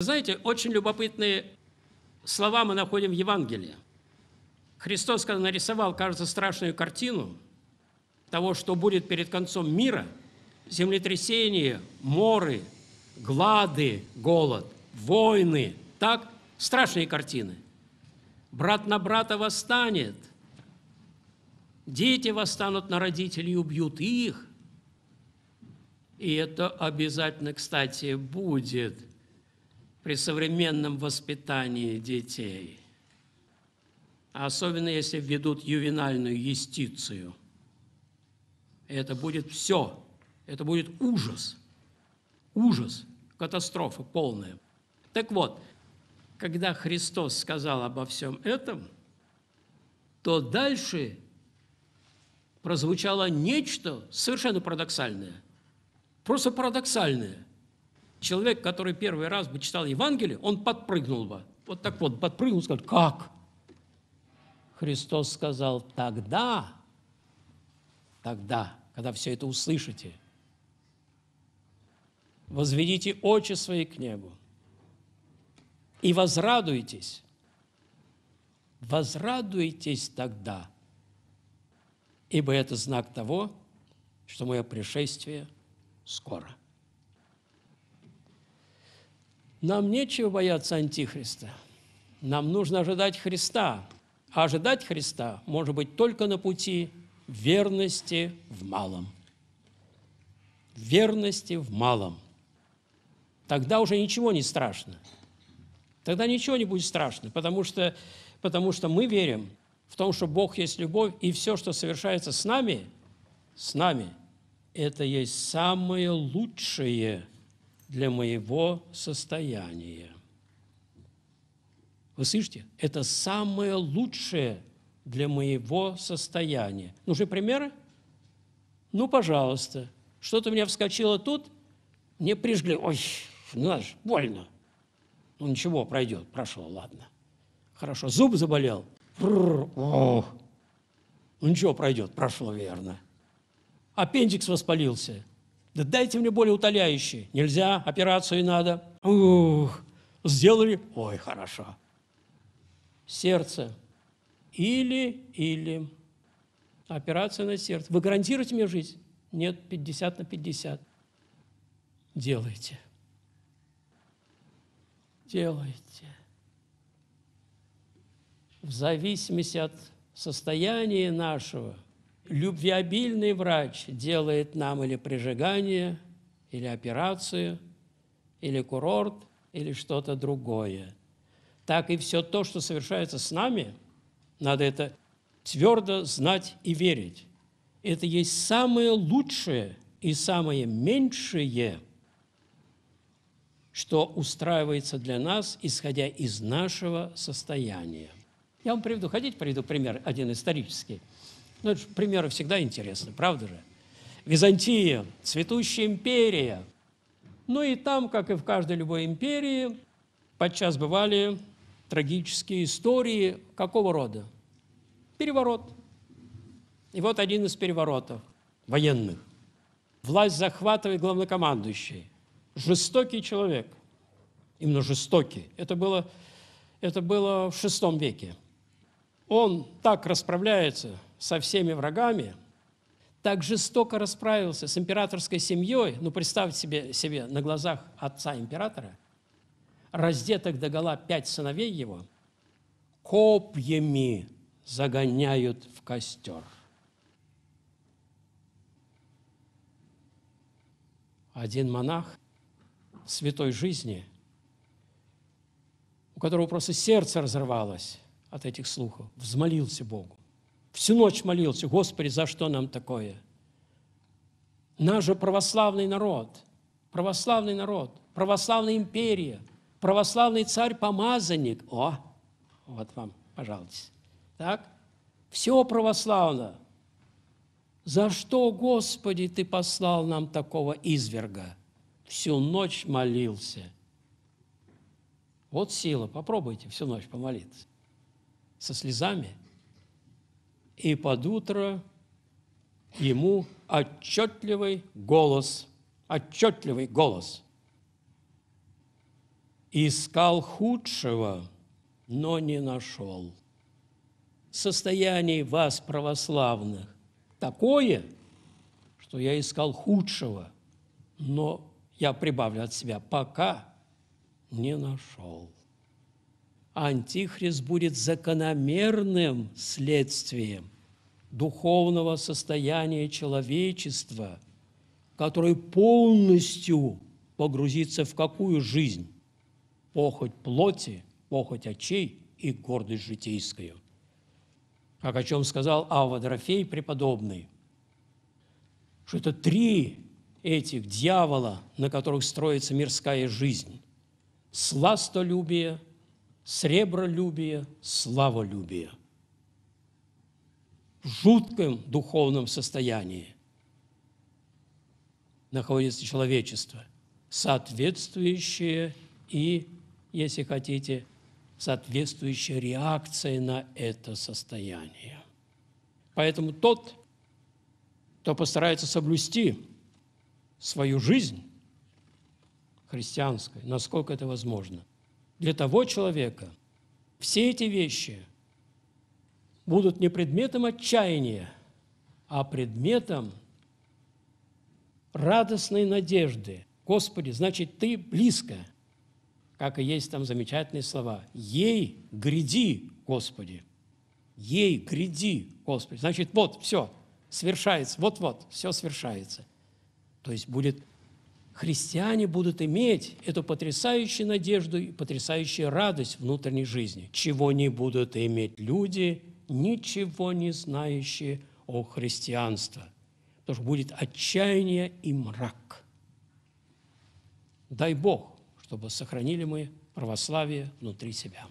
Знаете, очень любопытные слова мы находим в Евангелии. Христос, когда нарисовал, кажется, страшную картину того, что будет перед концом мира, землетрясения, моры, глады, голод, войны, так, страшные картины. Брат на брата восстанет, дети восстанут на родителей и убьют их. И это обязательно, кстати, будет при современном воспитании детей. Особенно если введут ювенальную юстицию. Это будет все. Это будет ужас. Ужас. Катастрофа полная. Так вот, когда Христос сказал обо всем этом, то дальше прозвучало нечто совершенно парадоксальное. Просто парадоксальное. Человек, который первый раз бы читал Евангелие, он подпрыгнул бы. Вот так вот, подпрыгнул, сказал, как? Христос сказал, тогда, тогда, когда все это услышите, возведите очи свои к небу и возрадуйтесь. Возрадуйтесь тогда, ибо это знак того, что мое пришествие скоро. Нам нечего бояться Антихриста. Нам нужно ожидать Христа. А ожидать Христа может быть только на пути верности в малом. Верности в малом. Тогда уже ничего не страшно. Тогда ничего не будет страшно, потому что, потому что мы верим в том, что Бог есть любовь, и все, что совершается с нами, с нами, это есть самое лучшее – для моего состояния. Вы слышите? Это самое лучшее для моего состояния. Нужны примеры? Ну, пожалуйста. Что-то у меня вскочило тут, мне прижгли. Ой, знаешь, больно. Ну, ничего, пройдет. Прошло, ладно. Хорошо. Зуб заболел. Ну, ничего, пройдет. Прошло, верно. Аппендикс воспалился. Да дайте мне более утоляющие. Нельзя, операцию надо. Ух, сделали. Ой, хорошо. Сердце. Или, или. Операция на сердце. Вы гарантируете мне жизнь? Нет, 50 на 50. Делайте. Делайте. В зависимости от состояния нашего – любвеобильный врач делает нам или прижигание, или операцию, или курорт, или что-то другое. Так и все то, что совершается с нами, надо это твердо знать и верить. Это есть самое лучшее и самое меньшее, что устраивается для нас, исходя из нашего состояния. Я вам приведу, хотите, приведу пример один исторический – ну, это примеры всегда интересны, правда же? Византия, цветущая империя. Ну и там, как и в каждой любой империи, подчас бывали трагические истории какого рода? Переворот. И вот один из переворотов военных. Власть захватывает главнокомандующий. Жестокий человек. Именно жестокий. Это было, это было в шестом веке. Он так расправляется со всеми врагами, так жестоко расправился с императорской семьей, ну, представьте себе, себе на глазах отца императора, раздетых до гола пять сыновей его, копьями загоняют в костер. Один монах святой жизни, у которого просто сердце разорвалось от этих слухов, взмолился Богу. Всю ночь молился, Господи, за что нам такое? Наш же православный народ, православный народ, православная империя, православный царь-помазанник. О, вот вам, пожалуйста. Так? Все православно. За что, Господи, Ты послал нам такого изверга? Всю ночь молился. Вот сила, попробуйте всю ночь помолиться. Со слезами – и под утро ему отчетливый голос, отчетливый голос. искал худшего, но не нашел. Состояние вас, православных, такое, что я искал худшего, но я прибавлю от себя, пока не нашел. Антихрист будет закономерным следствием духовного состояния человечества, которое полностью погрузится в какую жизнь? Похоть плоти, похоть очей и гордость житейскую. Как о чем сказал Ава Дорофей преподобный, что это три этих дьявола, на которых строится мирская жизнь. Сластолюбие, сребролюбие, славолюбие. В жутком духовном состоянии находится человечество, соответствующее и, если хотите, соответствующая реакция на это состояние. Поэтому тот, кто постарается соблюсти свою жизнь христианской, насколько это возможно, для того человека все эти вещи будут не предметом отчаяния, а предметом радостной надежды. Господи, значит, Ты близко, как и есть там замечательные слова. Ей гряди, Господи. Ей гряди, Господи. Значит, вот, все, свершается, вот-вот, все свершается. То есть будет христиане будут иметь эту потрясающую надежду и потрясающую радость внутренней жизни, чего не будут иметь люди, ничего не знающие о христианстве. Потому что будет отчаяние и мрак. Дай Бог, чтобы сохранили мы православие внутри себя.